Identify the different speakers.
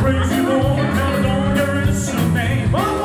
Speaker 1: praise you, Lord, no longer is your name.